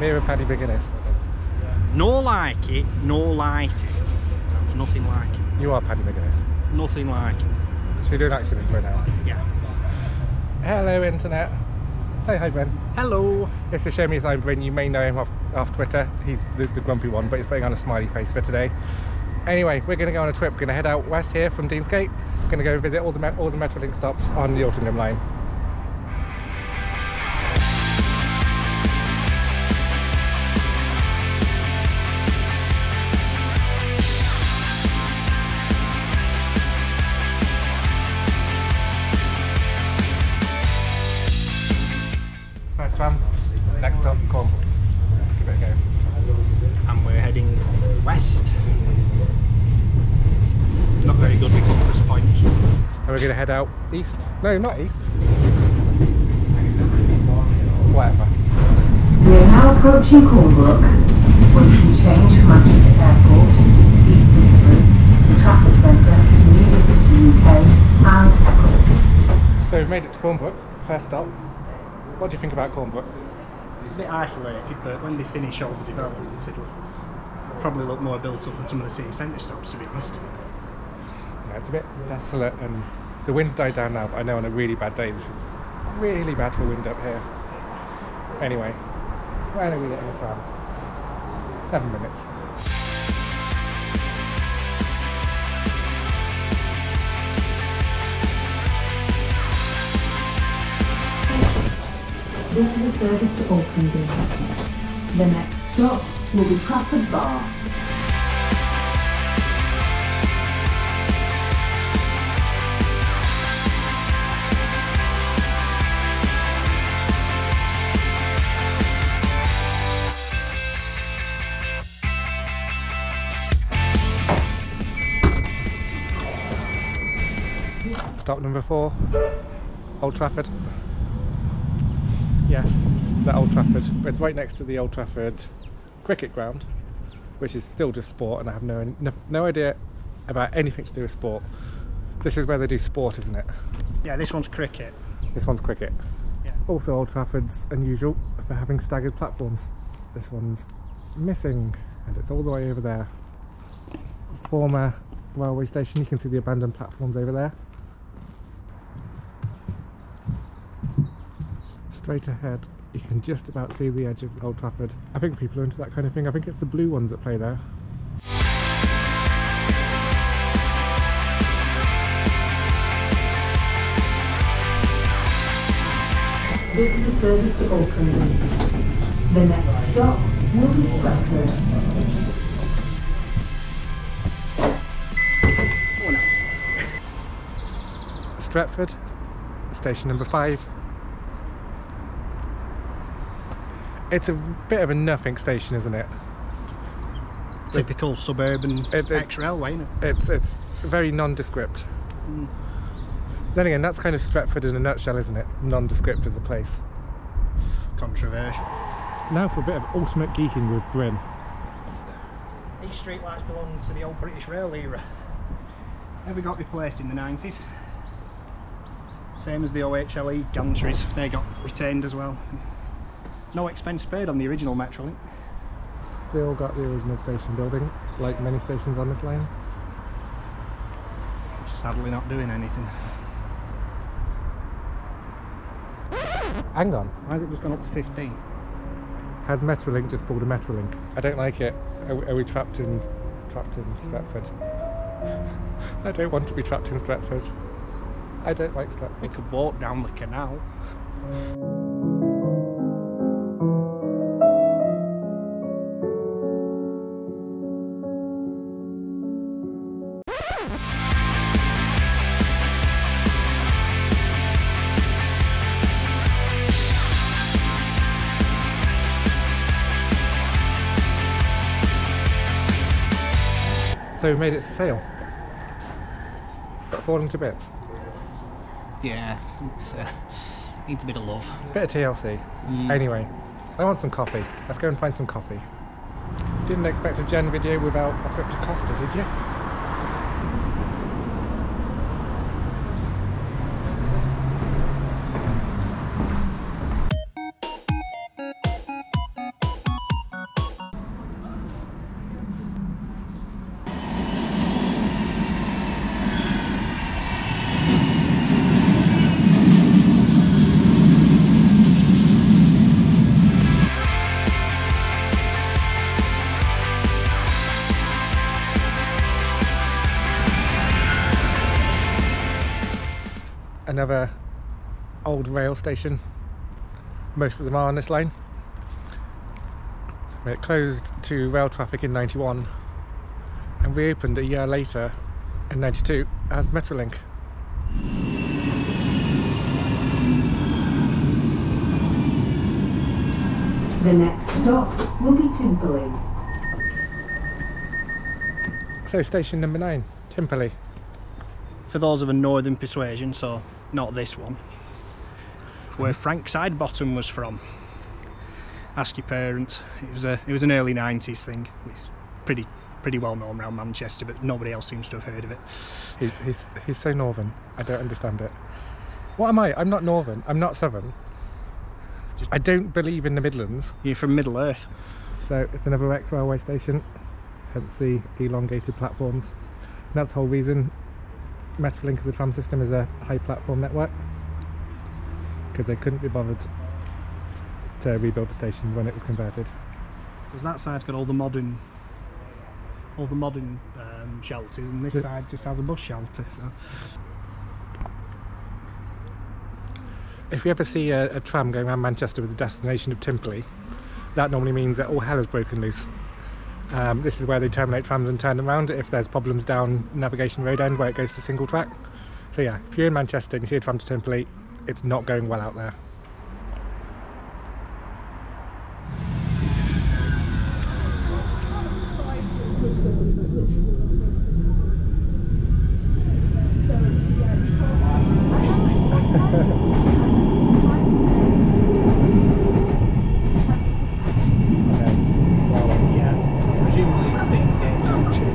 Nearer Paddy McGuinness. No like it, no light it. Sounds nothing like it. You are Paddy McGuinness. Nothing like it. Should we do an action intro now? Yeah. Hello, Internet. Say hi, Ben. Hello. It's a shame he's I'm Bryn. You may know him off, off Twitter. He's the, the grumpy one, but he's putting on a smiley face for today. Anyway, we're going to go on a trip. We're going to head out west here from Deansgate. We're going to go visit all the all the Metrolink stops on the Altrincham line. We're going to head out east. No, not east. Whatever. We are now approaching Cornbrook, where you can change from Manchester Airport, East Didsbury, the Trafford Centre, Media City UK, and Eccles. So we've made it to Cornbrook, first stop. What do you think about Cornbrook? It's a bit isolated, but when they finish all the developments, it'll probably look more built up than some of the city centre stops, to be honest. Yeah, it's a bit desolate and the wind's died down now, but I know on a really bad day this is really bad for wind up here. Anyway, where are we getting the tram? Seven minutes. This is a service to Altrincham. The next stop will be Trafford Bar. Stop number four, Old Trafford. Yes, that Old Trafford. It's right next to the Old Trafford cricket ground, which is still just sport, and I have no, no no idea about anything to do with sport. This is where they do sport, isn't it? Yeah, this one's cricket. This one's cricket. Yeah. Also, Old Trafford's unusual for having staggered platforms. This one's missing, and it's all the way over there. Former railway station. You can see the abandoned platforms over there. Straight ahead, you can just about see the edge of Old Trafford. I think people are into that kind of thing. I think it's the blue ones that play there. This is a service to Altrincham. The next stop will be Stratford. Oh no. Stretford, station number five. It's a bit of a nothing station, isn't it? Typical suburban It- it- ex-railway, isn't it? It's it's very nondescript. Hmm. Then again, that's kind of Stretford in a nutshell, isn't it? Nondescript as a place. Controversial. Now for a bit of ultimate geeking with Bryn. These streetlights belong to the old British Rail era. Never got replaced in the 90s. Same as the OHLE gantries, they got retained as well. No expense spared on the original Metrolink. Still got the original station building, like many stations on this line. Sadly not doing anything. Hang on, Why has it just gone up to 15? has Metrolink just pulled a Metrolink? I don't like it. Are, we- are we trapped in trapped in Stretford? I don't want to be trapped in Stretford. I don't like Stretford. We could walk down the canal. So we made it to Sale. But falling to bits. Yeah, it's uh, needs a bit of love. Bit of TLC. Anyway, I want some coffee. Let's go and find some coffee. Didn't expect a Jen video without a trip to Costa, did you? Another old rail station. Most of them are on this line. It closed to rail traffic in 91 and reopened a year later in 92 as Metrolink. The next stop will be Timperley. So station number 9, Timperley. For those of a northern persuasion, so not this one, where Frank Sidebottom was from. Ask your parents. It was a it was an early '90s thing. It's pretty pretty well known around Manchester, but nobody else seems to have heard of it. He, he's, he's so northern, I don't understand it. What am I? I'm not northern, I'm not southern. I don't believe in the Midlands. You're from Middle Earth. So it's another ex railway station, hence the elongated platforms. And that's the whole reason Metrolink as a tram system is a high platform network because they couldn't be bothered to rebuild the stations when it was converted. Because that side's got all the modern, all the modern um, shelters, and this The- side just has a bus shelter. So. If you ever see a, a tram going around Manchester with the destination of Timperley, that normally means that all hell has broken loose. Um, this is where they terminate trams and turn them around if there's problems down Navigation Road End where it goes to single track. So yeah, if you're in Manchester and you see a tram to Timperley, it's not going well out there. Yeah, presumably it's Deansgate Junction.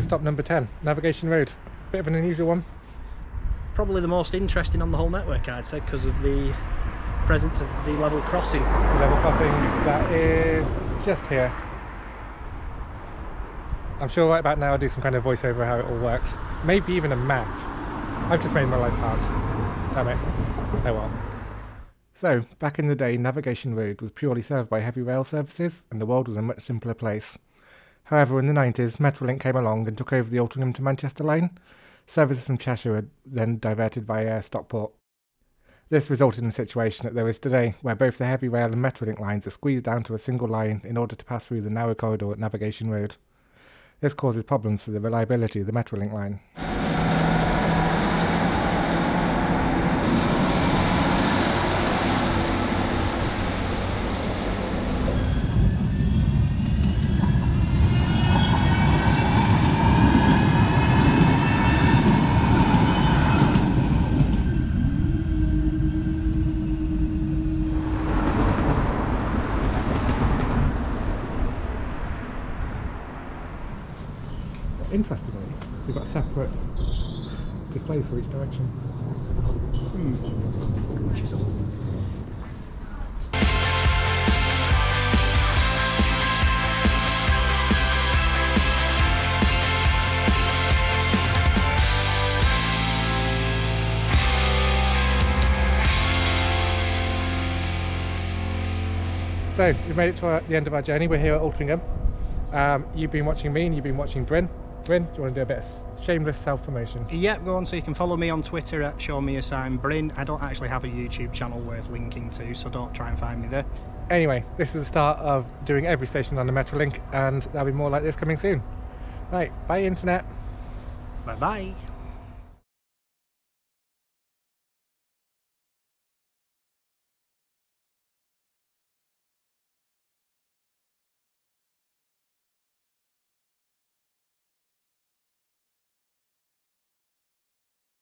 Stop number 10, Navigation Road. Bit of an unusual one. Probably the most interesting on the whole network, I'd say, because of the presence of the level crossing. The level crossing that is just here. I'm sure right about now I'll do some kind of voiceover how it all works. Maybe even a map. I've just made my life hard. Damn it. Oh well. So, back in the day, Navigation Road was purely served by heavy rail services and the world was a much simpler place. However, in the 90s, Metrolink came along and took over the Altrincham to Manchester line. Services from Cheshire were then diverted via Stockport. This resulted in a situation that there is today, where both the heavy rail and Metrolink lines are squeezed down to a single line in order to pass through the narrow corridor at Navigation Road. This causes problems for the reliability of the Metrolink line. Interestingly, we've got separate displays for each direction. All. So, we've made it to our, the end of our journey. We're here at Altrincham. Um, you've been watching me and you've been watching Bryn. Bryn, do you want to do a bit of shameless self promotion? Yeah, go on. So you can follow me on Twitter at Show Me a Sign Bryn. I don't actually have a YouTube channel worth linking to, so don't try and find me there. Anyway, this is the start of doing every station on the Metrolink, and there'll be more like this coming soon. Right, bye, internet. Bye bye.